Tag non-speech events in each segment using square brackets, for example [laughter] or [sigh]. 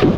High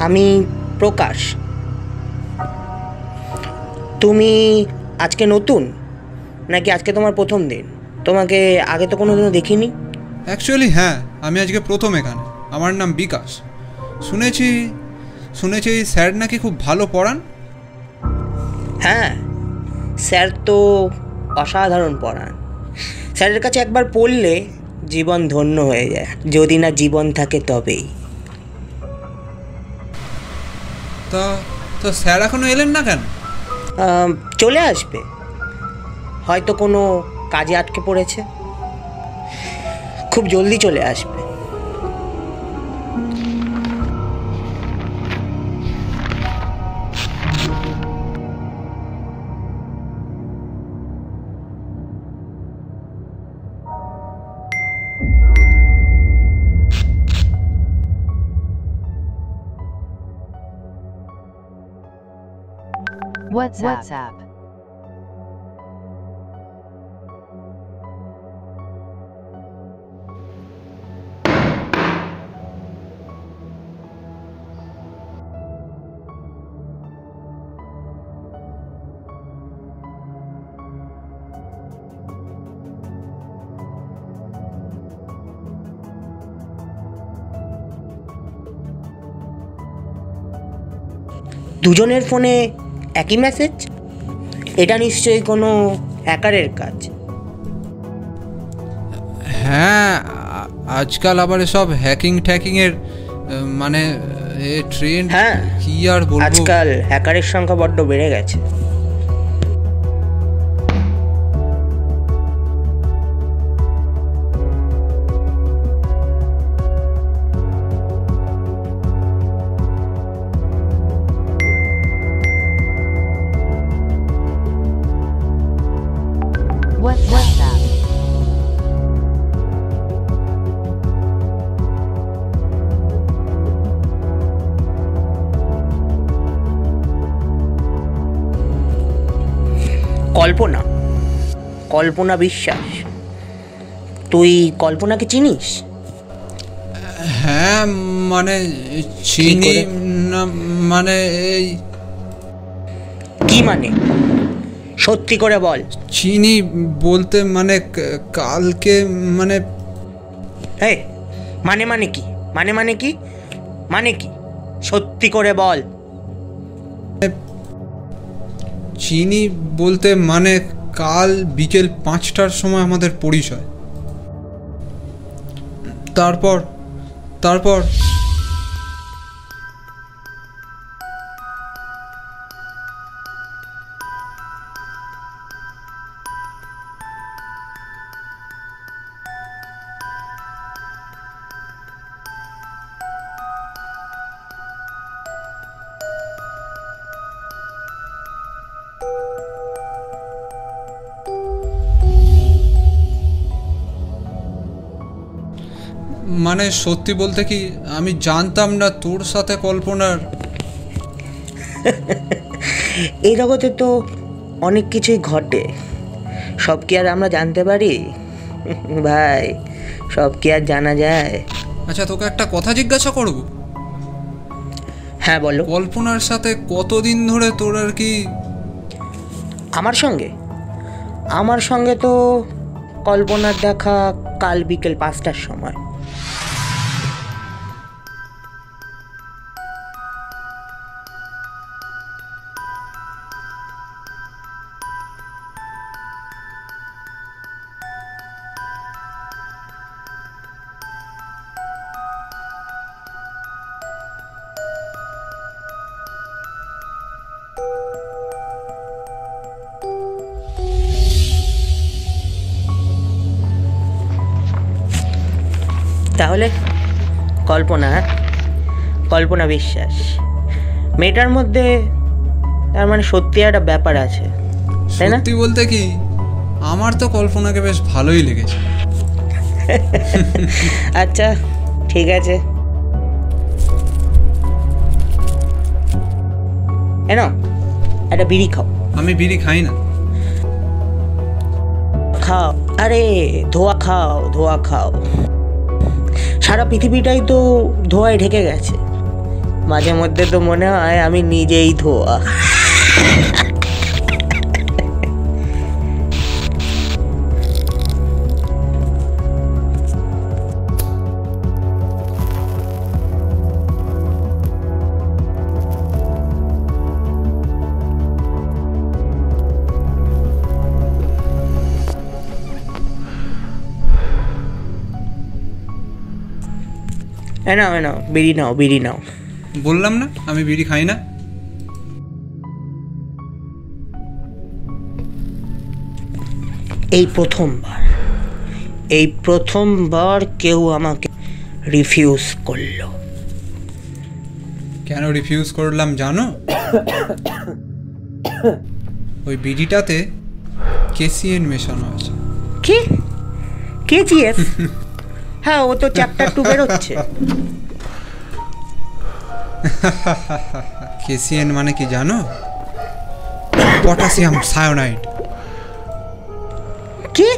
আমি প্রকাশ। তুমি আজকে নতুন? নাকি আজকে তোমার প্রথম দিন? তোমাকে আগে তো কোনো দিনও দেখিনি? অ্যাকচুয়ালি হ্যাঁ আমি আজকে প্রথম এখানে। আমার নাম বিকাশ। শুনেছি শুনেছি স্যার নাকি খুব ভালো পড়ান? হ্যাঁ স্যার তো অসাধারণ পড়ান। স্যারের কাছে একবার পড়লে জীবন ধন্য হয়ে যায়। যদি না জীবন থাকে তবেই। তা তো স্যার এখনও এলেন না কেন? চলে আসবে। হয়তো কোনো কাজে আটকে পড়েছে খুব জলদি চলে আসবে WhatsApp. WhatsApp. দুজনের ফোনে একই মেসেজ এটা নিশ্চয়ই কোনো হ্যাকারের কাজ। হ্যাঁ আজকাল আবার সব হ্যাকিং ট্যাকিং এর মানে এ ট্রেন্ড হ্যাঁ। কি আর বলব? আজকাল হ্যাকারের সংখ্যা বড্ড বেড়ে গেছে। কল্পনা বিশ্বাস। তুই কল্পনাকে চিনিস? হ্যাঁ মানে চিনি না মানে এই কি মানে? সত্যি করে বল। চিনি বলতে মানে কালকে মানে হে মানে মানে কি? মানে মানে কি? মানে কি? সত্যি করে বল। চিনি বলতে মানে কাল বিকেল পাঁচটার সময় আমাদের পরিচয়। তারপর তারপর মানে সত্যি বলতে কি আমি জানতাম না তোর সাথে কল্পনার। [laughs] এই জগতে তো অনেক কিছুই ঘটে। সব কি আর আমরা জানতে পারি? [laughs] ভাই সব কি আর জানা যায়? আচ্ছা তোকে একটা কথা জিজ্ঞাসা করব? হ্যাঁ বলো। কল্পনার সাথে কতদিন ধরে তোর আর কি আমার সঙ্গে? আমার সঙ্গে তো কল্পনার দেখা কাল বিকেল পাঁচটার সময়। তাহলে কল্পনা হ্যাঁ? কল্পনা বিশ্বাস। মেয়েটার মধ্যে তার মানে সত্যি একটা ব্যাপার আছে তাই না? সত্যি বলতে কি আমার তো কল্পনাকে বেশ ভালোই লেগেছে। [laughs] আচ্ছা ঠিক আছে। এ নাও একটা বিড়ি খাও। আমি বিড়ি খাই না। খাও আরে ধোয়া খাও ধোয়া খাও। সারা পৃথিবীটাই তো ধোঁয়ায় ঢেকে গেছে। মাঝে মধ্যে তো মনে হয় আমি নিজেই ধোয়া। এ নাও নাও বিড়ি নাও বিড়ি নাও। বললাম না আমি বিড়ি খাই না। এই প্রথমবার এই প্রথমবার কেউ আমাকে রিফিউজ করল। কেন রিফিউজ করলাম জানো? ওই বিড়িটাতে কেসিএন মেশানো আছে। কি? কেজিএফ? [laughs] হ্যাঁ ও তো চ্যাপ্টার টু বেরোচ্ছে। কেসিএন মানে কি জানো? পটাশিয়াম সায়োনাইড কি?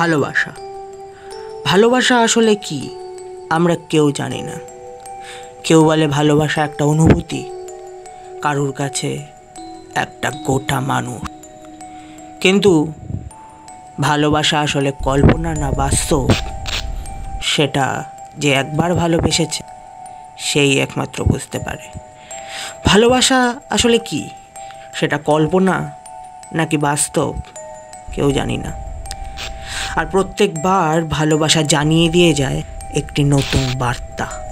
ভালোবাসা। ভালোবাসা আসলে কি, আমরা কেউ জানি না। কেউ বলে ভালোবাসা একটা অনুভূতি, কারুর কাছে একটা গোটা মানুষ। কিন্তু ভালোবাসা আসলে কল্পনা না বাস্তব, সেটা যে একবার ভালোবেসেছে, সেই একমাত্র বুঝতে পারে। ভালোবাসা আসলে কি, সেটা কল্পনা নাকি বাস্তব, কেউ জানি না। আর প্রত্যেকবার ভালোবাসা জানিয়ে দিয়ে যায় একটি নতুন বার্তা।